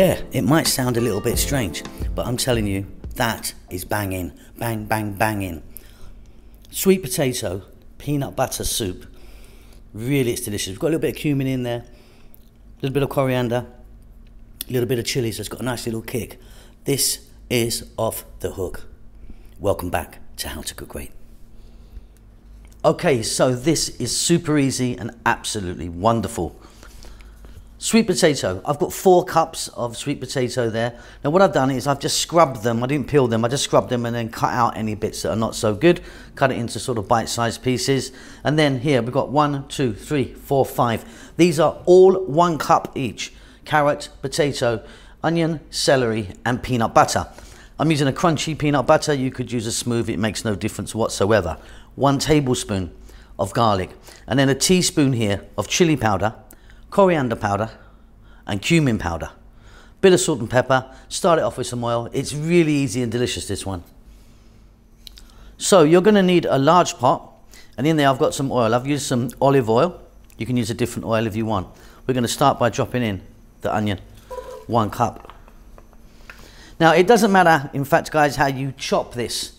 Yeah, it might sound a little bit strange, but I'm telling you, that is banging. Bang, bang, banging. Sweet potato, peanut butter soup. Really, it's delicious. We've got a little bit of cumin in there, a little bit of coriander, a little bit of chili, so it's got a nice little kick. This is off the hook. Welcome back to How to Cook Great. Okay, so this is super easy and absolutely wonderful. Sweet potato. I've got four cups of sweet potato there. Now what I've done is I've just scrubbed them. I didn't peel them. I just scrubbed them and then cut out any bits that are not so good. Cut it into sort of bite-sized pieces. And then here we've got one, two, three, four, five. These are all one cup each. Carrot, potato, onion, celery, and peanut butter. I'm using a crunchy peanut butter. You could use a smooth. It makes no difference whatsoever. One tablespoon of garlic. And then a teaspoon here of chili powder coriander powder and cumin powder. Bit of salt and pepper, start it off with some oil. It's really easy and delicious, this one. So you're gonna need a large pot, and in there I've got some oil. I've used some olive oil. You can use a different oil if you want. We're gonna start by dropping in the onion, one cup. Now it doesn't matter, in fact guys, how you chop this.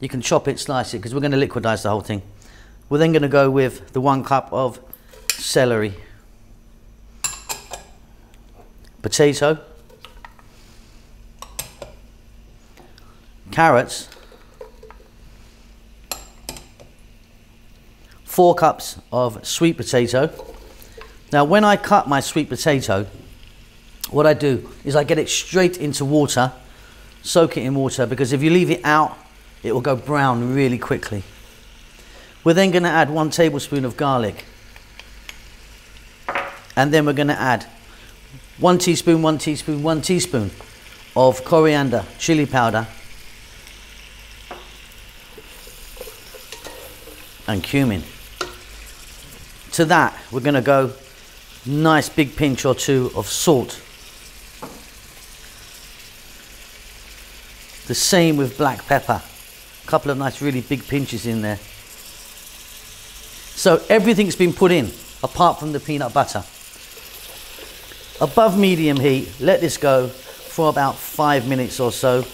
You can chop it, slice it, because we're gonna liquidize the whole thing. We're then gonna go with the one cup of celery potato, carrots, four cups of sweet potato. Now when I cut my sweet potato, what I do is I get it straight into water, soak it in water, because if you leave it out, it will go brown really quickly. We're then going to add one tablespoon of garlic. And then we're going to add one teaspoon, one teaspoon, one teaspoon of coriander, chili powder, and cumin. To that, we're going to go nice big pinch or two of salt. The same with black pepper. A couple of nice really big pinches in there. So everything's been put in apart from the peanut butter above medium heat. Let this go for about five minutes or so.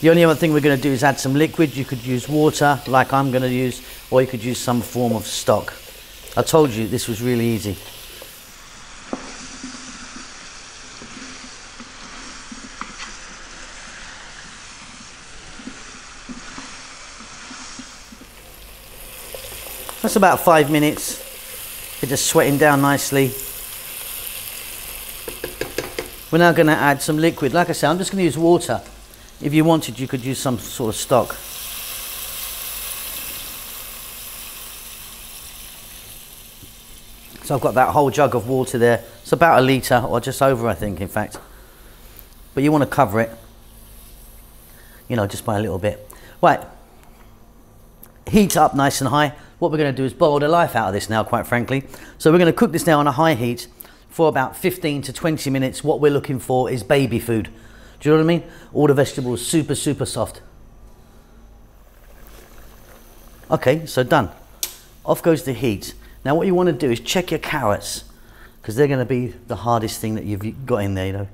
The only other thing we're going to do is add some liquid. You could use water like I'm going to use or you could use some form of stock. I told you this was really easy. That's about five minutes. It's just sweating down nicely. We're now going to add some liquid. Like I said, I'm just going to use water. If you wanted, you could use some sort of stock. So I've got that whole jug of water there. It's about a litre, or just over, I think, in fact. But you want to cover it, you know, just by a little bit. Right, heat up nice and high. What we're going to do is boil the life out of this now, quite frankly. So we're going to cook this now on a high heat for about 15 to 20 minutes. What we're looking for is baby food. Do you know what I mean? All the vegetables super, super soft. Okay, so done. Off goes the heat. Now what you want to do is check your carrots because they're going to be the hardest thing that you've got in there, you know.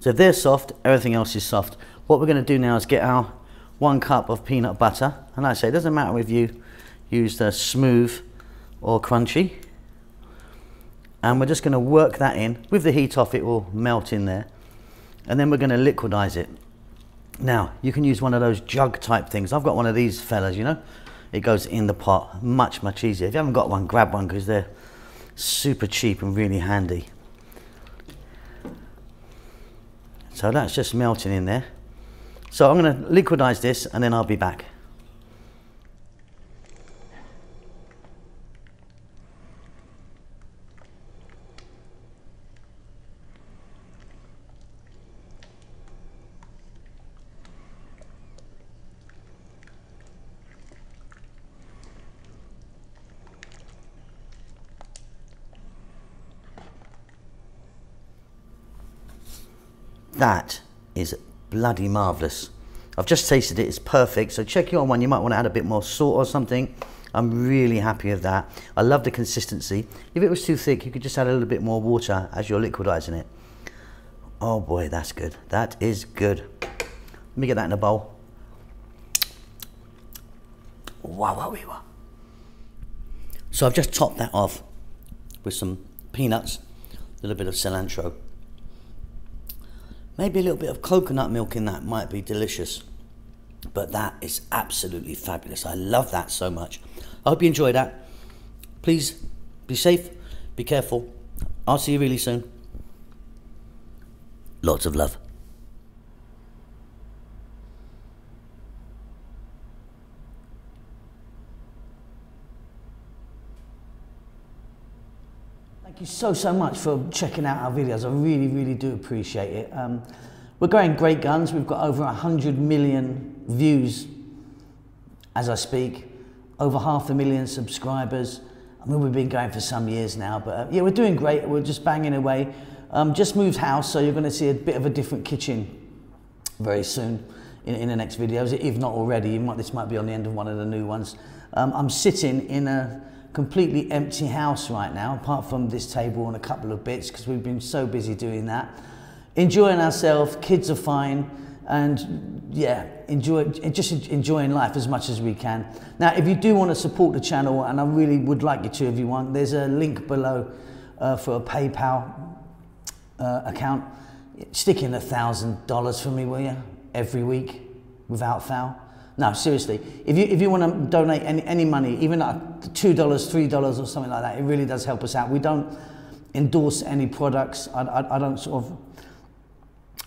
So if they're soft, everything else is soft. What we're going to do now is get our one cup of peanut butter. And I say, it doesn't matter if you use the smooth or crunchy and we're just going to work that in. With the heat off it will melt in there. And then we're going to liquidize it. Now you can use one of those jug type things. I've got one of these fellas you know? It goes in the pot. Much much easier. If you haven't got one grab one because they're super cheap and really handy. So that's just melting in there. So I'm going to liquidize this and then I'll be back That is bloody marvellous. I've just tasted it, it's perfect. So check your one, you might want to add a bit more salt or something. I'm really happy with that. I love the consistency. If it was too thick, you could just add a little bit more water as you're liquidizing it. Oh boy, that's good. That is good. Let me get that in a bowl. Wow, wow, wow. So I've just topped that off with some peanuts, a little bit of cilantro. Maybe a little bit of coconut milk in that might be delicious. But that is absolutely fabulous. I love that so much. I hope you enjoy that. Please be safe, be careful. I'll see you really soon. Lots of love. Thank you so, so much for checking out our videos. I really, really do appreciate it. Um, we're going great guns. We've got over 100 million views as I speak, over half a million subscribers. I mean, we've been going for some years now, but uh, yeah, we're doing great. We're just banging away. Um, just moved house, so you're going to see a bit of a different kitchen very soon in, in the next videos, if not already. Might, this might be on the end of one of the new ones. Um, I'm sitting in a completely empty house right now, apart from this table and a couple of bits, because we've been so busy doing that. Enjoying ourselves, kids are fine, and yeah, enjoy, just enjoying life as much as we can. Now, if you do want to support the channel, and I really would like you to if you want, there's a link below uh, for a PayPal uh, account. Stick in a thousand dollars for me, will you? Every week, without foul. No, seriously. If you if you want to donate any, any money, even like two dollars, three dollars, or something like that, it really does help us out. We don't endorse any products. I, I, I don't sort of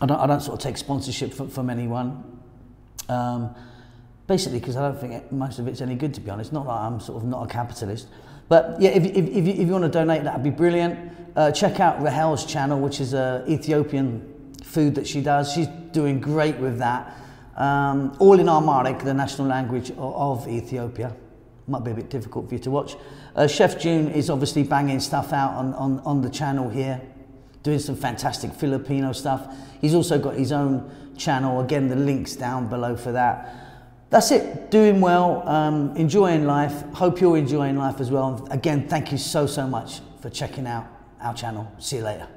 I don't I don't sort of take sponsorship from, from anyone. Um, basically, because I don't think most of it's any good, to be honest. Not that I'm sort of not a capitalist. But yeah, if, if, if, you, if you want to donate, that'd be brilliant. Uh, check out Rahel's channel, which is a Ethiopian food that she does. She's doing great with that. Um, all in Amharic, the national language of, Ethiopia. Might be a bit difficult for you to watch. Uh, Chef June is obviously banging stuff out on, on, on the channel here, doing some fantastic Filipino stuff. He's also got his own channel. Again, the link's down below for that that's it. Doing well, um, enjoying life. Hope you're enjoying life as well. Again, thank you so, so much for checking out our channel. See you later.